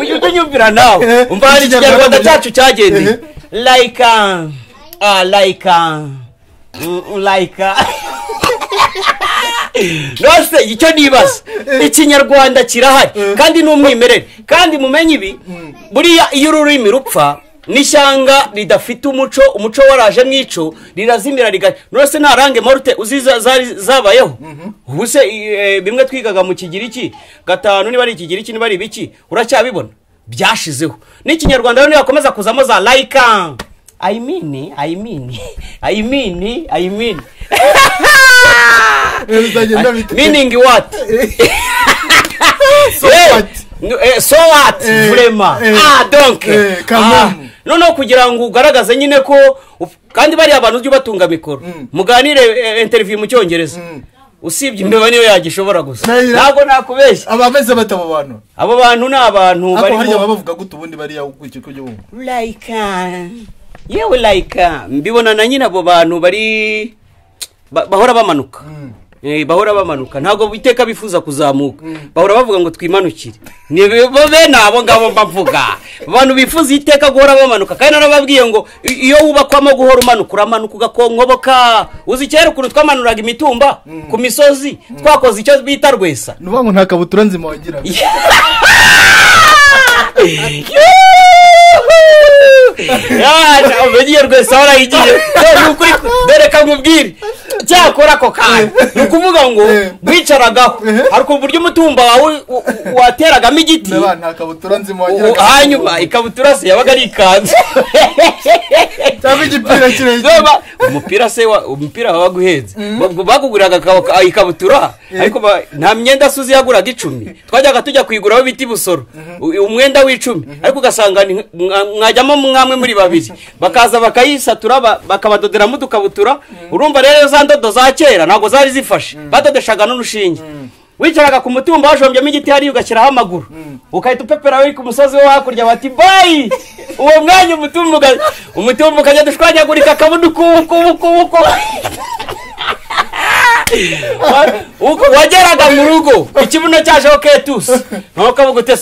ujye unyumvira nawe umva hari ikinyarwanda cyacu cyagendeye like layika Mm, layika rwose icyo nibaza ikinyarwanda kirahari. Kandi ni umwimerere kandi mumenye ibi? Buriya iyo ururimi rupfa n'ishyanga ridafite umuco umuco waraje mu ico rirazimira riga rwose nta range morute uzi zabayeho ubu se eh, bimwe twigaga mu kigiriki gatanu niba ari ikigiriki niba ari ibiki uracyabibona byashizeho n'ikinyarwanda rero nibakomeza kuzamo za layika I mean, I mean, I mean, I mean. bizagenda bite Meaning what? So no, eh? Eh, Vraiment. eh, Ah, donc. Noneho kugira ngo ugaragaze nyine ko kandi bariya abantu ujye ubatunga mikoro. Muganire eh, interview mu cyongereza. Usibye imbeba niyo yagishobora gusa. Ntabwo nakubeshya. Aba bameze bate abo bantu? Abo bantu ni abantu ariko harya baba barimo bavuga gute ubundi bariya kujya wumva? Like uh, yewe like uh, mbibona na nyine abo bantu bari ba- bahora bamanuka. Eh, bahora bamanuka. Ntabwo iteka bifuza kuzamuka. Bahora bavuga ngo twimanukire. Ni bo bene abo ngabo mbavuga. Abantu bifuza iteka guhora bamanuka. Kandi narababwiye ngo iyo wubakwamo guhora umanuka uramanuka ugakonkoboka uzi kera ukuntu twamanuraga imitumba? Ku misozi? Twakoze icyo bita rwesa. Ni ukuvuga ngo nta kabutura nzima wagira. umegiye rwese aho arayigiye ni ukuri dore kamubwire cyakora ako kanya ni ukuvuga ngo wicaragaho hari uburyo umutumba wawe wateragamo igiti hanyuma ikabutura se yabaga ari ikanzu. Cyangwa igipira kirekire umupira se wa- umupira wabaga uhetse Ba- bakuguriraga ikabutura. Ariko ba- nta myenda suzi yaguraga icumi. Twajyaga tujya kuyiguraho bita busoro. Umwenda w'icumi. Ariko ugasanga ni- mwa- mwamwe muri babiri. Bakaza bakayisatura ba- bakabadoderamo udukabutura urumva rero za ndodo za kera ntabwo zari zifashe. Badodeshaga n'urushinge. Wicaraga ku mutumba wajombyemo igiti hariya ugashyiraho amaguru. Ukahita upepera uri ku musozi wo hakurya bati bayi uwo mwanya umutumba ukajya dushwanyagurika akabuno ukubukubukubuku wageraga mu rugo ikibuno cyajeho ketusi nawe ukavuga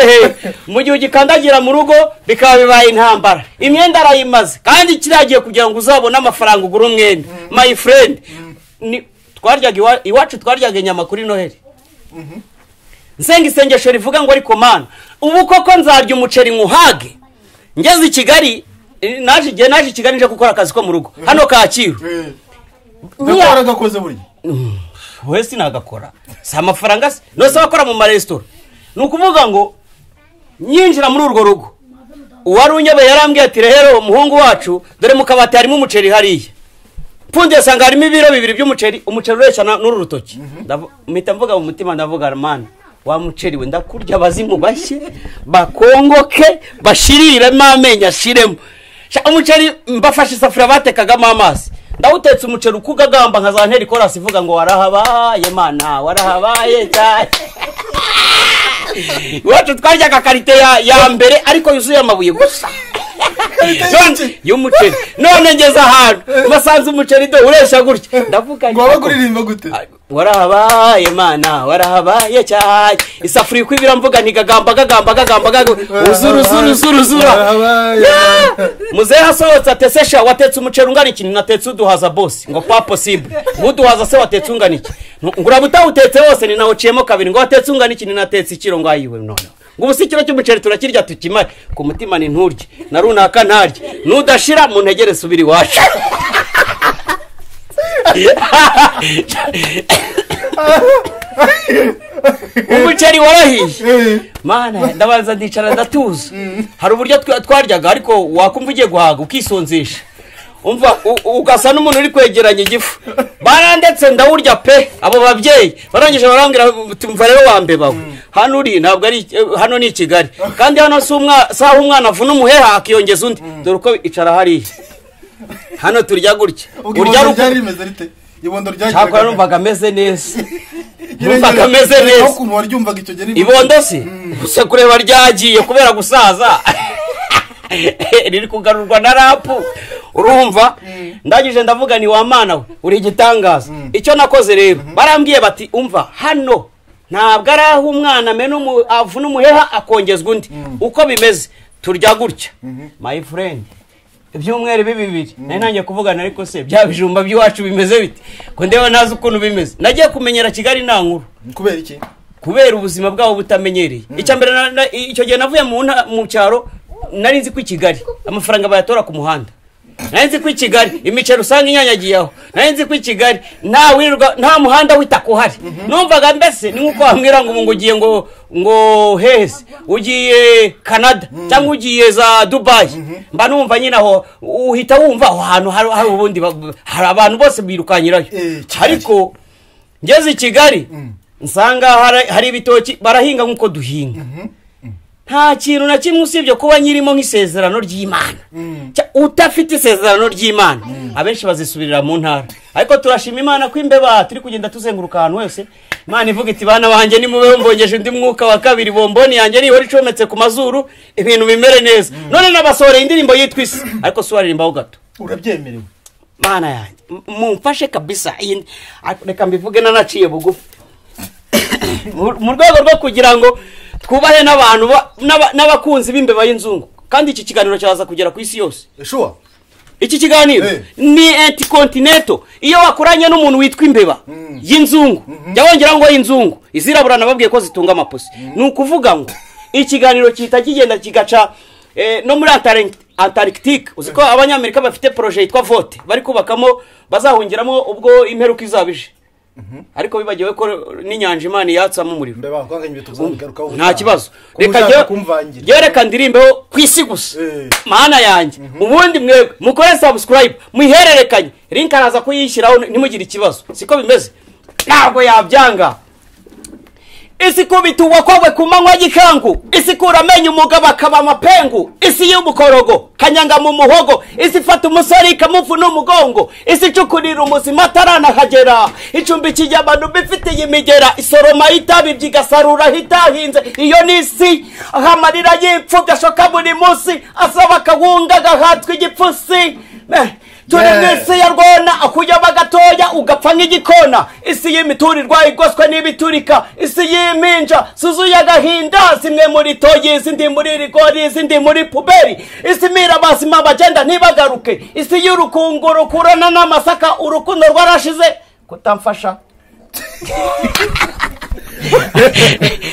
hehe mu gihe ugikandagira mu rugo bikaba bibaye intambara. Imyenda arayimaze. Kandi kiragiye kugira ngo uzabone amafaranga ugura umwenda. My friend ni twaryaga iwa- iwacu twaryaga inyama kuri noheli. Nsenga isengesho rivuga ngo ariko mana ubu koko nzarya umuceri nkuhage ngeze i kigali naje igihe naje i kigali nje gukora akazi ko mu rugo hano kacyiru. Gakora waraгаkoze burya. Wese nagakora si amafaranga se nose abakora mu maresitora ni ukuvuga ngo nyinjira muri urwo rugo. Uwari unyobeye yarambwiye ati rero umuhungu wacu dore mu kabati harimo umuceri hariya. Mpfundiye asanga harimo ibiro bibiri by'umuceri umuceri ureshya n'uru rutoki. Ndavu- mpita mvuga mu mutima ndavuga mana wa muceri we ndakurya abazimu bashye bakongoke bashiriremo amenyo ashiremo. Umuceri mbafashe isafuriya batekagamo amazi. Ndawutetse umuceri uko ugagamba nka za nteri korasi ivuga ngo warahabaye mana warahabaye cyane. Iwacu twaryaga karite ya, ya mbere ariko yuzuye amabuye gusa. Y'umuceri. None ngeze ahantu. Basanze umuceri do. Ureshya gutya. Ndavuga ngo waba kuririmba gute? Warahabaye mana warahabaye cyane. Isafuriya uko ibira mvuga ntigagamba gagamba gagamba gagamba uzuru uzuru uzuru uzuru. Warahabaye. muzehe asohotse atese sha. Watetse umuceri ungana iki? Natetse uduhaza bosi ngo pa posible uduhaza se watetse ungana iki? Ngo uraba utawutetse wose ni nawe uciyemo kabiri. Ngo watetse ungana iki? Ni natetse ikiro. Ngo ayiwe noneho ngo ubu si ikiro cy'umuceri turakirya tukimare ku mutima ni nturye. Na runaka ntarye. Nudashira mu ntegere subira iwacu. Umuceri warahiye. Mana ndabanza ndicara ndatuza. Hari uburyo twa- twaryaga ariko wakumva ugiye guhaga ukisonzesha umva ugasa n'umuntu uri kwegeranya igifu. Barandetse ndawurya pe. Abo babyeyi barangije barambwira tumva rero wambebawe hano uri ntabwo ari hano ni i kigali. Kandi hano si umwa- si aho umwana avuna umuheha akiyongeza undi. Dore uko icara hariya. Hano turya gutya. Urya cyakora ryagiraga numvaga ameze neza. Numvaga ameze neza. ibondo? Se gusa kureba ryagiye kubera gusaza. riri kugarurwa na rapu. Urumva? Ndangije ndavuga ni wa mana we. Uri igitangaza. Icyo nakoze rero? Barambwiye bati umva hano ntabwo ari aho umwana avuna umuheha akongezwa undi. Uko bimeze? Turya gutya. My friend ibyumweru ibi bibiri. Nari ntangiye kuvugana ariko se bya bijumba by'iwacu bimeze bite? Ko ndeba ntazi ukuntu bimeze. Nagiye kumenyera kigali nta nkuru. Kubera iki? Kubera ubuzima bwabo butamenyereye. Icya mbere icyo gihe navuye mu cyaro nari nzi ko i kigali. Amafaranga bayatora ku muhanda. Nari nzi ko i kigali. Imiceri usanga inyanyagiye aho nari nzi ko i kigali. Nta wirirwa nta muhanda w'itaka uhari. Numvaga mbese ni nk'uko wambwira ngo ngo ugiye ngo ngo heze ugiye canada cyangwa ugiye za dubayi mba numva nyine aho uhita wumva aho hantu hari ubundi hari abantu bose birukanyirayo Eh, ariko ngeze i kigali nsanga hari- hari ibitoki barahinga nk'uko duhinga. Nta kintu na kimwe usibye kuba nyirimo nk'isezerano ry'imana. Cya- udafite isezerano ry'imana. Abenshi bazisubirira mu ntara. Ariko turashima imana ko imbeba turi kugenda tuzenguruka ahantu hose. Imana ivuga iti bana banjye nimubeho mbongeje undi mwuka wa kabiri. Bomboni yanjye nihora icometse ku mazuru ibintu bimere neza. None nabasohoreye indirimbo yitwa isi. Ariko si waririmbaho gato. Urabyemerewe mana yanjye mumfashe kabisa. Reka mbivuge nanaciye bugufi. Mu rwego rwo kugira ngo twubahe n'abantu ba- n'aba- n'abakunzi b'imbeba y'inzungu. Kandi iki kiganiro cyaza kugera ku isi yose. Iki kiganiro Eh. ni antikontineto iyo wakoranye n'umuntu witwa imbeba y'inzungu jya wongeraho ngo y'inzungu izirabura nababwiye ko zitunga amapusi. Ni ukuvuga ngo ikiganiro gihita kigenda kigaca eh, no muri Antari- antarctique uzi ko abanyamerika bafite poroje yitwa vote. Bari kubakamo bazahungiramo ubwo imperuka izaba ije. Ariko bibagiwe ko n'inyanja imana yatsamo umuriro. Nta kibazo. Reka njyewe reka ndirimbeho ku isi gusa. Eh. mana yanjye. Ubundi mwebwe mukore subscribe muyihererekanye link araza kuyishyiraho ntimugire ikibazo. Siko bimeze? Ntabwo yabyanga. Isi ikubita uwakobwe ku manywa y'igikangu isi ikura amenyo umugabo akaba amapengu. Isi y'umukorogo kanyanga mu muhogo. Isi ifata umusore ikamuvuna umugongo isi icukurira umuzima ataranahagera. Icumbikiye abantu bifitiye imigera. Isoroma itabi byigasarura itahinze iyo ni isi. Aho amarira y'ipfubyi ashoka buri munsi. Asaba akawunga agahatswa igipfusi. Eh, turi mu Yeah. isi ya rwona akujyamo gatoya ugapfa nk'igikona. Isi y'imiturirwa igoswe n'ibiturika isi y'impinja zuzuye agahinda zimwe muri toyi izindi muri rigori izindi muri puberi. Isi imira abazima bagenda ntibagaruke. Isi y'urukungu rukurana n'amasaka urukundo rwarashize. Kutamfasha.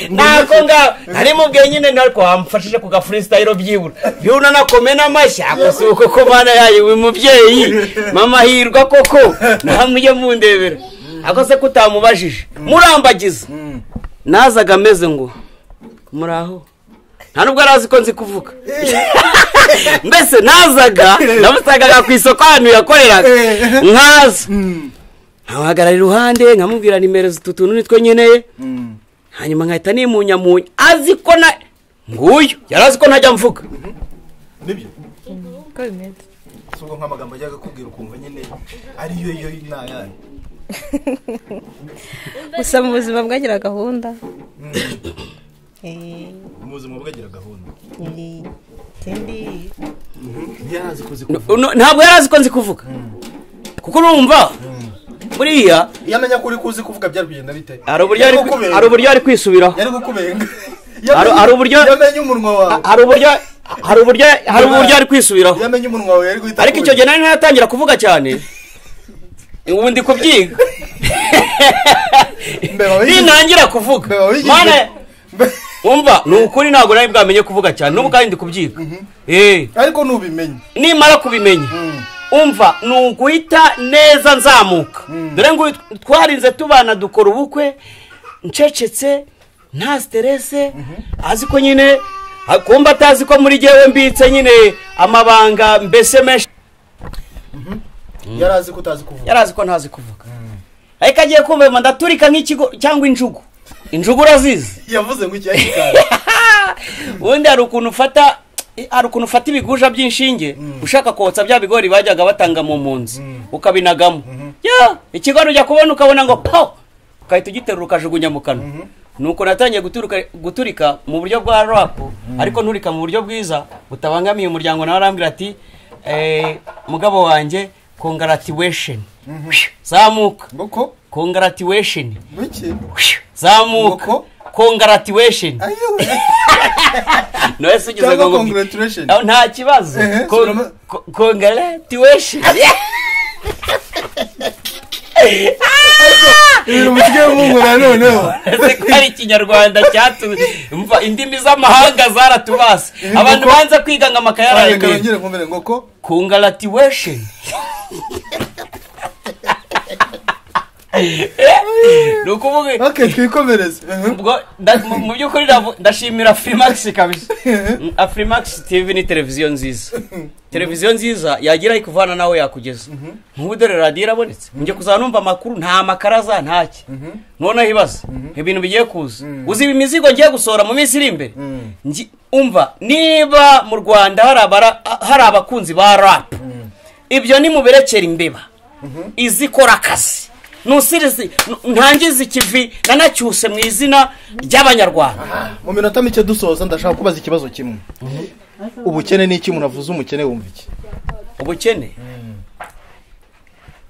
ntako ngaho. Nari mubwiye nyine ariko wamfashije ku gafurisitayiro byibura byibura nakome n'amashyi ako si uko ko mana yayo uyu mubyeyi. Mama hirwa koko. Namujye mundebera. Ako se kutamubajije murambagiza. Nazaga ameze ngo muraho nta nubwo arazi ko nzi kuvuga. Mbese nazaga namusangaga ku isoko ahantu yakoreraga. Nkaza. Nkamuhagarara iruhande nkamubwira nimero z'utu tuntu nitwo nkeneye hanyuma nkahita nimunyamunya azi ko na nguyu yari azi ko ntajya mvuga. Nibyo? Uko bimeze? Ubwo nk'amagambo ajyaga akubwira ukumva nyine ariyo yo ntayandi gusa mu buzima bwagira gahunda. Eh, mu buzima bwagira gahunda. No- ntabwo yari azi ko nzi kuvuga. Kuko urumva buriya iyo amenya ko uri kuzi kuvuga byari kugenda bite? Hari uburyo ari kwisubiraho. Yari kukubenga Hari- uburyo- yamenye umunwa wawe. Hari uburyo hari uburyo hari uburyo ari kwisubiraho. yamenye umunwa wawe yari guhita ariko icyo gihe nari ntaratangira kuvuga cyane. Ubu ndi kubyiga. Nintangira kuvuga. Mana wumva ni ukuri ntabwo nari bwamenye kuvuga cyane. N'ubu kandi ndi kubyiga. Eh, ariko nubimenye. Nimara kubimenya umva ni uguhita neza nzamuka. Dore ngo twarinze tubana dukora ubukwe ncecetse nta siterese azi ko nyine kumva atazi ko muri jyewe mbitse nyine amabanga mbese menshi yari azi ko utazi kuvuga. Yari azi ko ntazi kuvuga. Ariko agiye kumva ndaturika nk'ikigo cyangwa injugu. Injugu urazizi. Yavuze ngo yakikara ubundi hari ukuntu ufata hari ukuntu ufata ibiguja by'inshinge ushaka kotsa bya bigori bajyaga batanga mu mpunzi ukabinagamo. Ya ikigori ujya kubona ukabona ngo po ugahita ugiterura ukajugunya mu kanwa. Nuko natangiye guturika mu buryo bwa rapu ariko nturika mu buryo bwiza butabangamiye umuryango nawe arambwira ati eh, mugabo wanjye kongaratiwesheni zamuka. Ngoko kongaratiwesheni zamuka. Kongaratiwesheni nawe se ugeze ngo congratulation nta kibazo congratulation ibintu musigaye mumura noneho ese ko ari ikinyarwanda cyatu mva indimi z'amahanga zaratubase abantu Ngoko? banza kwiga ngo amakaye reka araremera nongere nkumere ngoko congratulation ni ukuvuga ok twikomereze mu by'ukuri ndashimira afurimax kabisa. Mm, afurimax tv ni televiziyo nziza televiziyo nziza yagira ikuvana nawe yakugeza nk'ubu dore radiyo irabonetse njye kuzaba numva amakuru nta makaraza ntaki noneho ibaze ibintu bigiye kuza. Uzi ibi mizigo ngiye gusohora mu minsi iri imbere? Umva niba mu rwanda hari abakunzi ba rap ibyo nimuberekera imbeba. Izikora akazi. Nusirizi ntangiza ikivi nanacyuse mu izina ry'abanyarwanda. Mu minota mike dusoza ndashaka kubaza ikibazo kimwe. Ubukene ni iki umuntu avuze umukene wumva iki? Ubukene?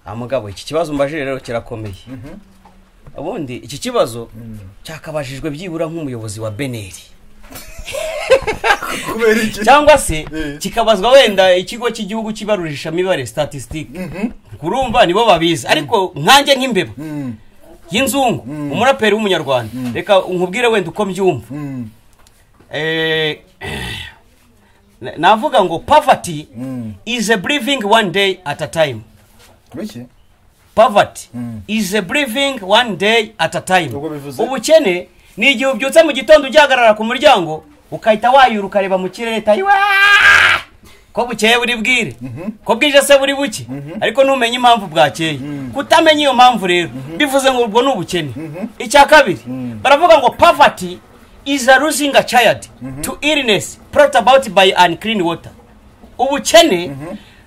Ah mugabo iki kibazo mbajije rero kirakomeye. Ubundi iki kibazo cyakabajijwe byibura nk'umuyobozi wa beneri cyangwa se Eh. kikabazwa wenda ikigo cy'igihugu kibarurishamibare statisitike kurumva nibo babizi. Ariko nkanjye nk'imbeba. Y'inzungu umuraperi w'umunyarwanda. Reka nkubwire wenda uko mbyumva. Mm. Eh, na- navuga ngo poverty is a breathing one day at a time. Biki? poverty is a breathing one day at a time. Ubwo bivuze? ubukene ni igihe ubyutse mu gitondo ugihagarara ku muryango ukahita wayura ukareba mu kirere tayi "Waa!" ko bukeye buri bwire? Ko bwije se buri buke? Ariko ntumenye impamvu bwakeye. Kutamenya iyo mpamvu rero bivuze ngo ubwo ni ubukene. Icya kabiri baravuga ngo poverty is a losing a child to illness brought about by unclean water. Ubukene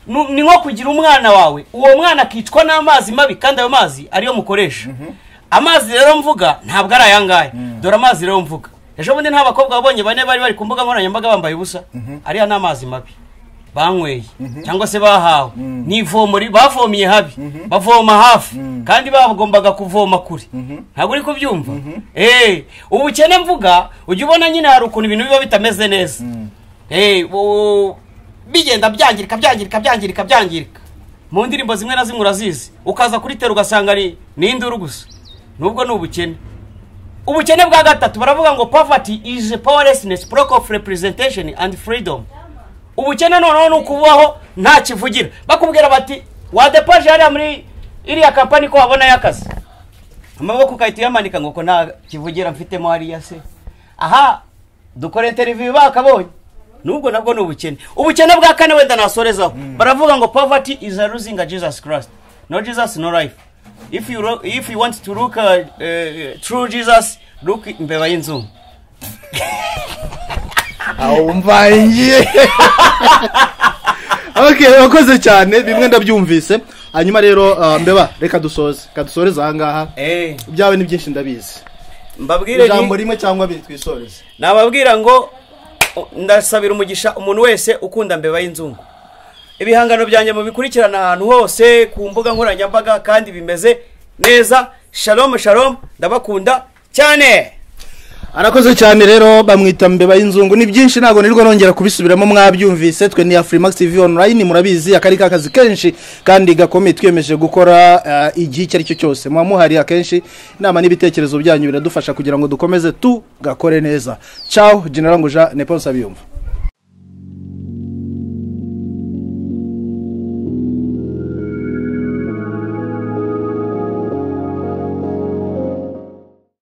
ni nko kugira umwana wawe uwo mwana akicwa n'amazi mabi kandi ayo mazi ariyo mukoresha. Amazi rero mvuga ntabwo ari aya ngaya dore amazi rero mvuga. Ejo bundi nta bakobwa babonye bane bari bari ku mbuga nkoranyambaga bambaye ubusa. Ariya ni amazi mabi. Banyweye. Cyangwa se bahawe. Ni ivomo bavomye habi bavoma hafi. Kandi bagombaga kuvoma kure. Ntabwo uri kubyumva? Eh, ubukene mvuga ujya ubona nyine hari ukuntu ibintu biba bitameze neza. Eh, bigenda byangirika byangirika byangirika byangirika. Mu ndirimbo zimwe na zimwe urazizi. Ukaza kuri tera ugasanga ni induru gusa. Nubwo ni ubukene. Ubukene bwa gatatu baravuga ngo poverty is powerlessness block of representation and freedom. Ubukene noneho ni ukubaho nta kivugira. Bakubwira bati wadepaje hariya muri iriya kampani ko wabonayo akazi amaboko ugahita uyamanika ngo ko nta kivugira mfitemo hariya se. Aha dukora interiviyu bakabonye. Nubwo nabwo ni ubukene. Ubukene bwa kane wenda nasorezaho. Baravuga ngo poverty is a losing a jesus christ. No jesus no life. If you, if you want to look uh, uh, true jesus look imbeba y'inzungu aho mvangiye ok wakoze cyane bimwe ndabyumvise hanyuma rero uh, mbeba reka dusoze. Reka dusoreze aha ngaha. Eh, ibyawe ni byinshi ndabizi. Mbabwire ijambo rimwe cyangwa abiri twisoreze nababwira ngo ndasabira umugisha umuntu wese ukunda mbeba y'inzungu. Ibihangano byanjye mubikurikirana ahantu hose ku mbuga nkoranyambaga kandi bimeze neza. Shalom shalom ndabakunda cyane. Arakoze cyane rero bamwita mbeba y'inzungu. Ni byinshi ntabwo nirwo nongera kubisubiramo. Mwabyumvise twe ni afurimax tv online murabizi akari k'akazi kenshi kandi gakomeye. Twiyemeje gukora uh, igihe icyo ari cyo cyose. Muba muhari akenshi inama n'ibitekerezo byanyu biradufasha kugira ngo dukomeze tugakore neza. Ciao general nguja neponsa biyumva.